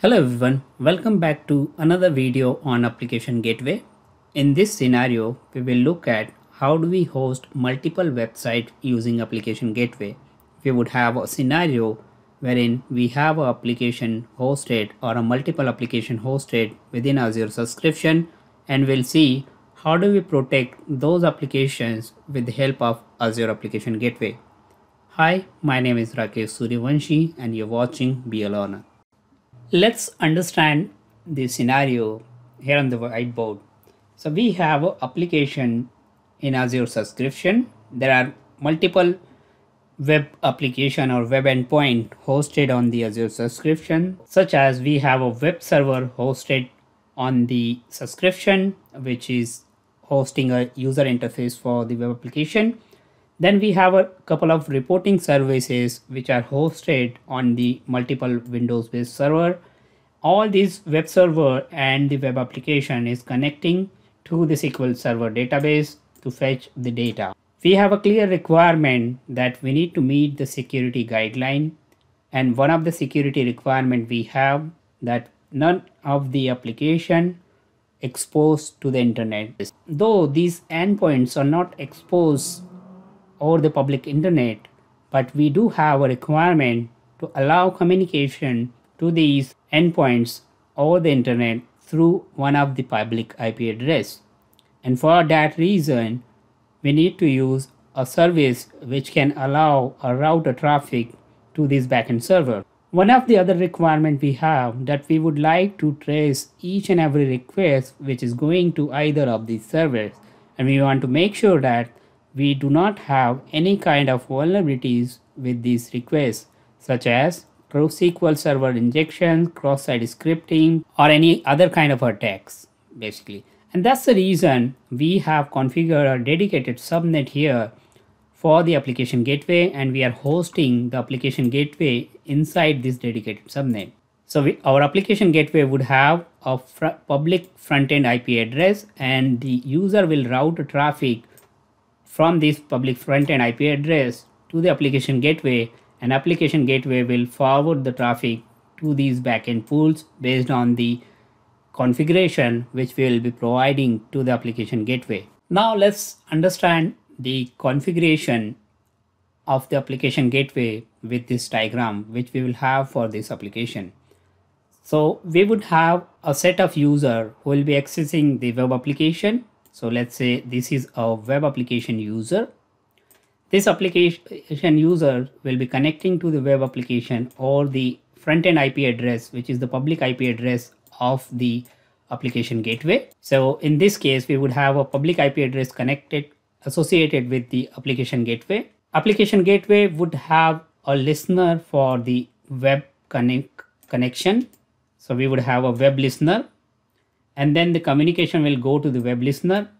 Hello everyone, welcome back to another video on application gateway. In this scenario, we will look at how do we host multiple websites using application gateway. We would have a scenario wherein we have a application hosted or a multiple application hosted within Azure subscription and we'll see how do we protect those applications with the help of Azure application gateway. Hi, my name is Rakesh Suryavanshi and you're watching Learner. Let's understand the scenario here on the whiteboard. So we have an application in Azure subscription. There are multiple web application or web endpoint hosted on the Azure subscription, such as we have a web server hosted on the subscription, which is hosting a user interface for the web application. Then we have a couple of reporting services which are hosted on the multiple Windows based server. All these web server and the web application is connecting to the SQL Server database to fetch the data. We have a clear requirement that we need to meet the security guideline and one of the security requirement we have that none of the application exposed to the internet. Though these endpoints are not exposed over the public internet, but we do have a requirement to allow communication to these endpoints over the internet through one of the public IP address. And for that reason, we need to use a service which can allow a router traffic to this backend server. One of the other requirement we have that we would like to trace each and every request which is going to either of these servers and we want to make sure that we do not have any kind of vulnerabilities with these requests such as SQL server injection, cross-site scripting or any other kind of attacks basically. And that's the reason we have configured a dedicated subnet here for the application gateway and we are hosting the application gateway inside this dedicated subnet. So we, our application gateway would have a fr public front-end IP address and the user will route traffic from this public front-end IP address to the application gateway and application gateway will forward the traffic to these backend pools based on the configuration which we will be providing to the application gateway. Now let's understand the configuration of the application gateway with this diagram which we will have for this application. So we would have a set of user who will be accessing the web application. So let's say this is a web application user. This application user will be connecting to the web application or the front-end IP address which is the public IP address of the application gateway. So in this case, we would have a public IP address connected associated with the application gateway. Application gateway would have a listener for the web connect connection. So we would have a web listener and then the communication will go to the web listener.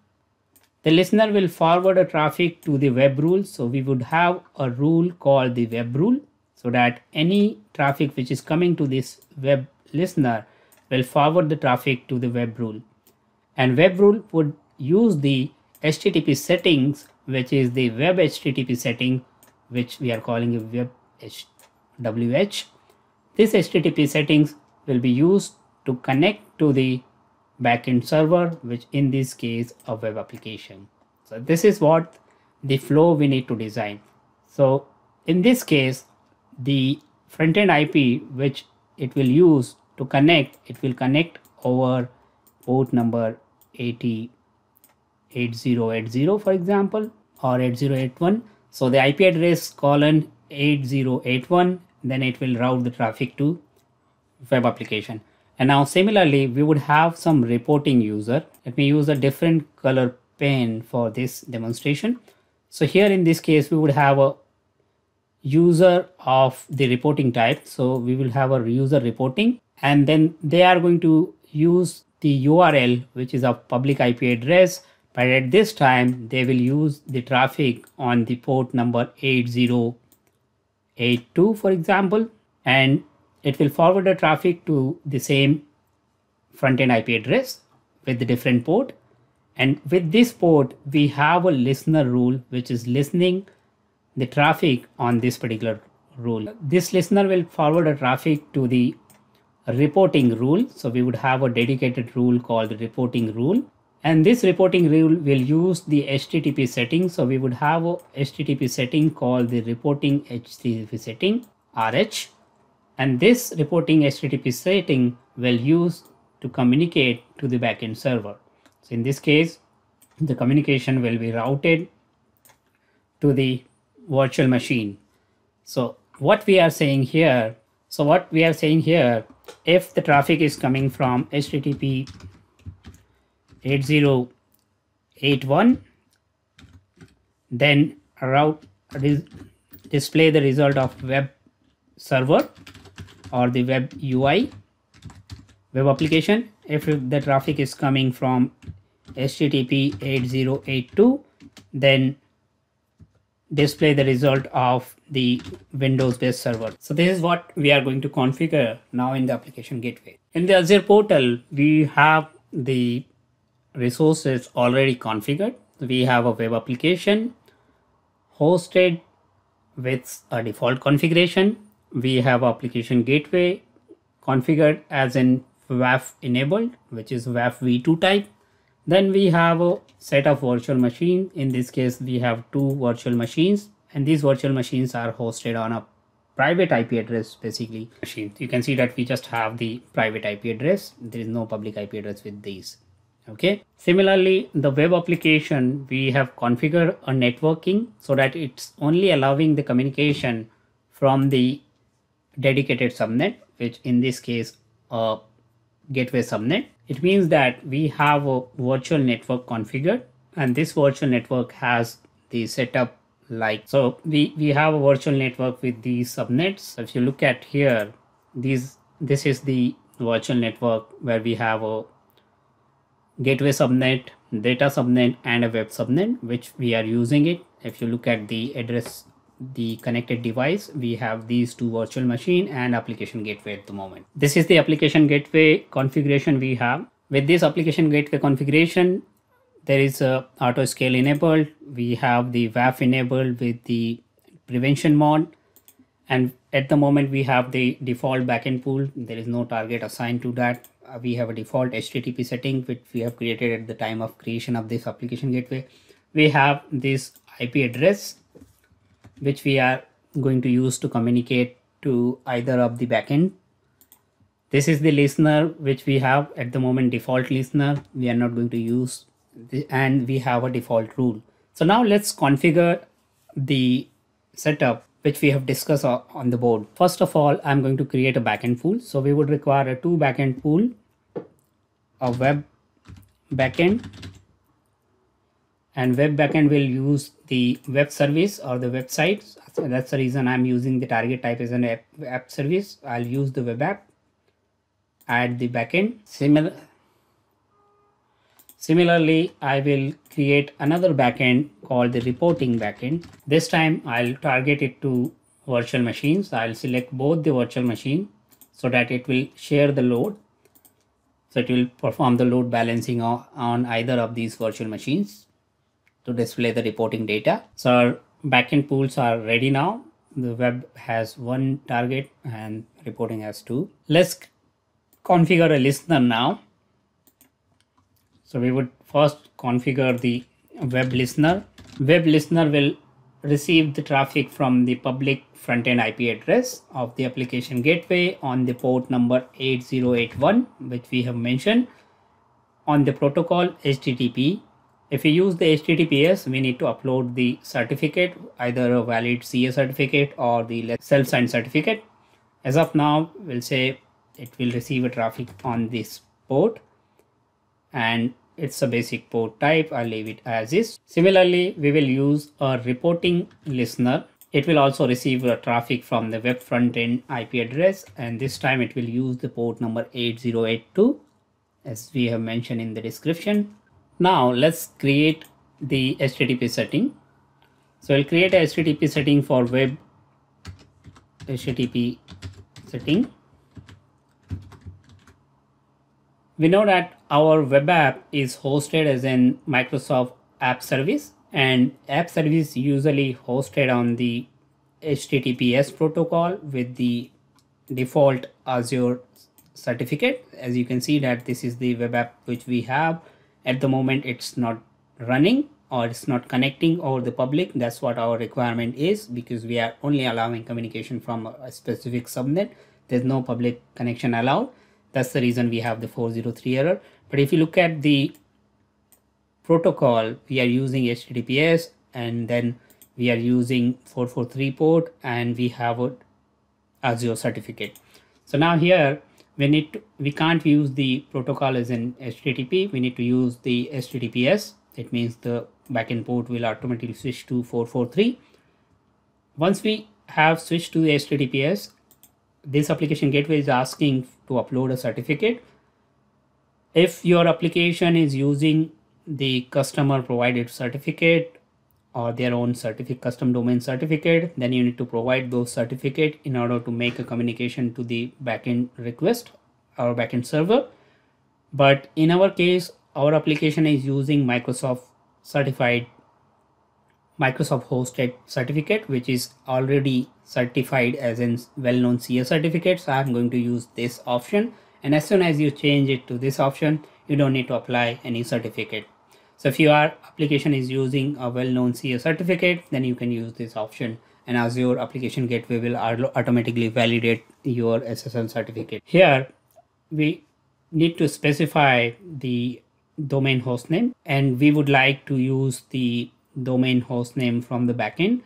The listener will forward a traffic to the web rule. So we would have a rule called the web rule so that any traffic which is coming to this web listener will forward the traffic to the web rule. And web rule would use the HTTP settings, which is the web HTTP setting, which we are calling a web WH. This HTTP settings will be used to connect to the backend server, which in this case a web application. So this is what the flow we need to design. So in this case, the front-end IP which it will use to connect, it will connect over port number 80 8080 for example or 8081 so the ip address colon 8081 then it will route the traffic to web application and now similarly we would have some reporting user. Let me use a different color pen for this demonstration. So here in this case we would have a user of the reporting type. So we will have a user reporting and then they are going to use the url which is a public ip address. But at this time they will use the traffic on the port number 8082 for example and it will forward the traffic to the same front-end IP address with the different port and with this port we have a listener rule which is listening the traffic on this particular rule. This listener will forward a traffic to the reporting rule. So we would have a dedicated rule called the reporting rule. And this reporting rule will use the HTTP setting. So we would have a HTTP setting called the reporting HTTP setting RH. And this reporting HTTP setting will use to communicate to the backend server. So in this case, the communication will be routed to the virtual machine. So what we are saying here, so what we are saying here, if the traffic is coming from HTTP 8081, then route display the result of web server or the web UI web application. If the traffic is coming from HTTP 8082, then display the result of the Windows based server. So this is what we are going to configure now in the application gateway. In the Azure portal, we have the resources already configured. We have a web application hosted with a default configuration. We have application gateway configured as in WAF enabled, which is WAF v2 type. Then we have a set of virtual machine. In this case, we have two virtual machines and these virtual machines are hosted on a private IP address basically machine. You can see that we just have the private IP address. There is no public IP address with these. Okay. Similarly, the web application, we have configured a networking so that it's only allowing the communication from the dedicated subnet, which in this case, a gateway subnet. It means that we have a virtual network configured and this virtual network has the setup like so we we have a virtual network with these subnets. If you look at here these this is the virtual network where we have a gateway subnet data subnet and a web subnet which we are using it. If you look at the address the connected device we have these two virtual machine and application gateway at the moment. This is the application gateway configuration we have. With this application gateway configuration there is a auto scale enabled. We have the WAF enabled with the prevention mode. And at the moment we have the default backend pool. There is no target assigned to that. Uh, we have a default http setting which we have created at the time of creation of this application gateway. We have this ip address which we are going to use to communicate to either of the backend. This is the listener which we have at the moment default listener. We are not going to use and we have a default rule. So now let's configure the setup which we have discussed on the board. First of all, I'm going to create a backend pool. So we would require a two backend pool, a web backend and web backend will use the web service or the website. So that's the reason I'm using the target type as an app, app service. I'll use the web app, add the backend. Similar, similarly, I will create another backend called the reporting backend. This time I'll target it to virtual machines. I'll select both the virtual machine so that it will share the load. So it will perform the load balancing on either of these virtual machines to display the reporting data. So our backend pools are ready now. The web has one target and reporting has two. Let's configure a listener now. So we would first configure the web listener. Web listener will receive the traffic from the public front-end IP address of the application gateway on the port number 8081, which we have mentioned on the protocol HTTP if we use the HTTPS, we need to upload the certificate, either a valid CA certificate or the self-signed certificate. As of now, we'll say it will receive a traffic on this port and it's a basic port type. I'll leave it as is. Similarly, we will use a reporting listener. It will also receive a traffic from the web front end IP address and this time it will use the port number 8082 as we have mentioned in the description now let's create the HTTP setting. So I'll create a HTTP setting for web HTTP setting. We know that our web app is hosted as in Microsoft App Service and App Service usually hosted on the HTTPS protocol with the default Azure certificate as you can see that this is the web app which we have at the moment it's not running or it's not connecting over the public. That's what our requirement is because we are only allowing communication from a specific subnet. There's no public connection allowed. That's the reason we have the 403 error. But if you look at the protocol we are using https and then we are using 443 port and we have a azure certificate. So now here we need we can't use the protocol as in http we need to use the https it means the backend port will automatically switch to 443 once we have switched to https this application gateway is asking to upload a certificate. If your application is using the customer provided certificate or their own certificate custom domain certificate then you need to provide those certificate in order to make a communication to the backend request or backend server. But in our case our application is using microsoft certified Microsoft hosted certificate which is already certified as in well-known CA certificate. So I'm going to use this option. And as soon as you change it to this option you don't need to apply any certificate so if your application is using a well-known CA certificate then you can use this option. And Azure application gateway will automatically validate your SSL certificate. Here we need to specify the domain hostname and we would like to use the domain hostname from the backend.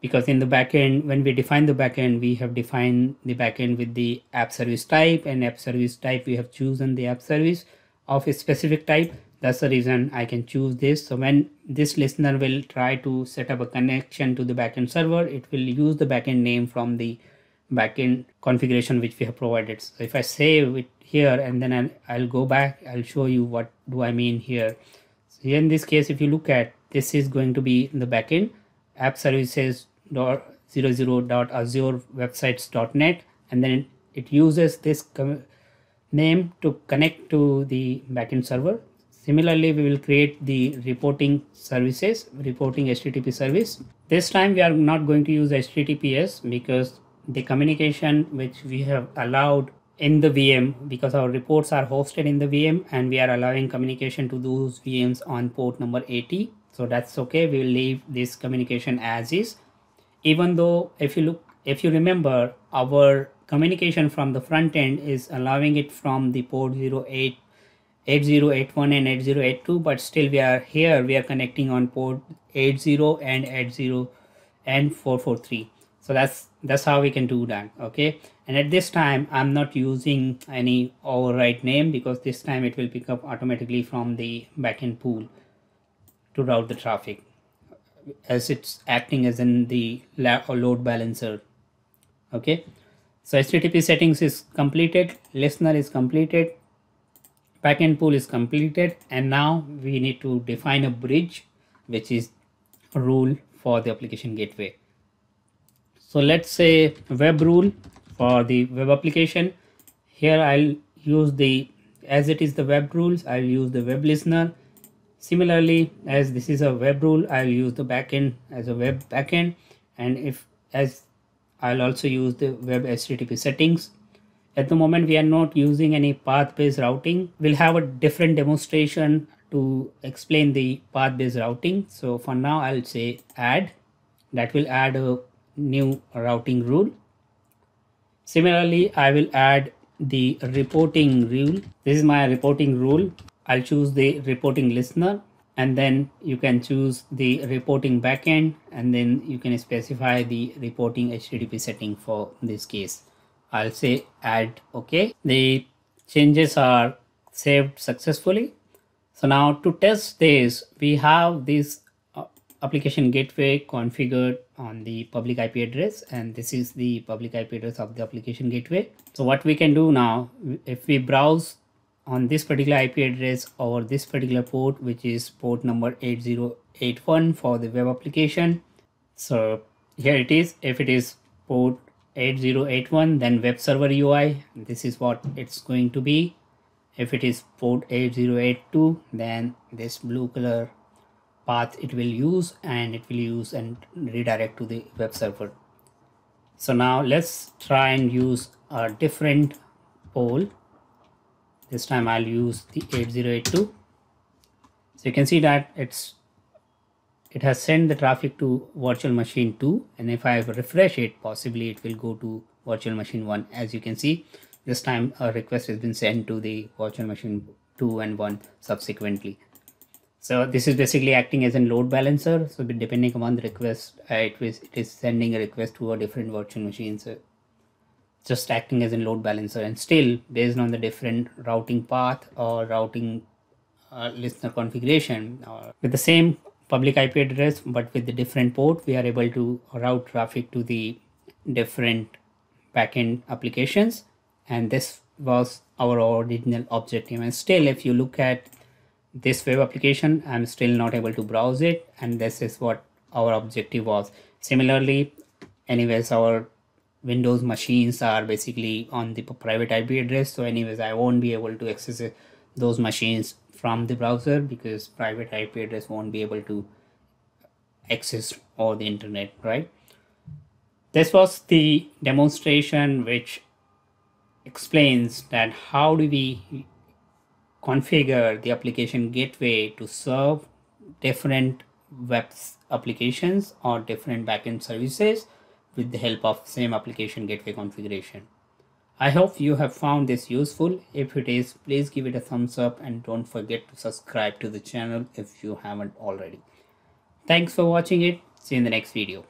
Because in the backend when we define the backend we have defined the backend with the app service type. And app service type we have chosen the app service of a specific type that's the reason i can choose this. So when this listener will try to set up a connection to the backend server it will use the backend name from the backend configuration which we have provided. So if i save it here and then I'll, I'll go back i'll show you what do i mean here. So here in this case if you look at this is going to be the backend app services dot zero zero dot azure dot net and then it uses this name to connect to the backend server similarly we will create the reporting services reporting http service. This time we are not going to use https because the communication which we have allowed in the VM because our reports are hosted in the VM and we are allowing communication to those VMs on port number 80 so that's okay. We'll leave this communication as is. Even though if you look if you remember our communication from the front end is allowing it from the port 08 8081 and 8082 but still we are here. We are connecting on port 80 and 80 and 443 so that's that's how we can do that okay? And at this time i'm not using any override name because this time it will pick up automatically from the backend pool to route the traffic as it's acting as in the load balancer okay? So http settings is completed listener is completed backend pool is completed and now we need to define a bridge which is a rule for the application gateway so let's say web rule for the web application here i'll use the as it is the web rules i'll use the web listener Similarly, as this is a web rule, I'll use the backend as a web backend. And if as I'll also use the web HTTP settings. At the moment, we are not using any path-based routing. We'll have a different demonstration to explain the path-based routing. So for now, I'll say add. That will add a new routing rule. Similarly, I will add the reporting rule. This is my reporting rule. I'll choose the reporting listener and then you can choose the reporting backend and then you can specify the reporting HTTP setting for this case. I'll say add OK. The changes are saved successfully. So now to test this, we have this uh, application gateway configured on the public IP address and this is the public IP address of the application gateway. So what we can do now, if we browse on this particular IP address over this particular port which is port number 8081 for the web application so here it is if it is port 8081 then web server UI this is what it's going to be. If it is port 8082 then this blue color path it will use and it will use and redirect to the web server. So now let's try and use a different pole. This time I'll use the 8082 so you can see that it's it has sent the traffic to virtual machine 2 and if I refresh it possibly it will go to virtual machine 1 as you can see this time a request has been sent to the virtual machine 2 and 1 subsequently. So this is basically acting as a load balancer. So depending upon the request uh, it, is, it is sending a request to a different virtual machine. So just acting as a load balancer. And still based on the different routing path or routing uh, listener configuration uh, with the same public IP address but with the different port we are able to route traffic to the different backend applications. And this was our original objective. And still if you look at this web application i'm still not able to browse it. And this is what our objective was. Similarly anyways our windows machines are basically on the private ip address. So anyways i won't be able to access those machines from the browser because private ip address won't be able to access all the internet right this was the demonstration which explains that how do we configure the application gateway to serve different web applications or different backend services with the help of same application gateway configuration. I hope you have found this useful. If it is, please give it a thumbs up and don't forget to subscribe to the channel if you haven't already. Thanks for watching it. See you in the next video.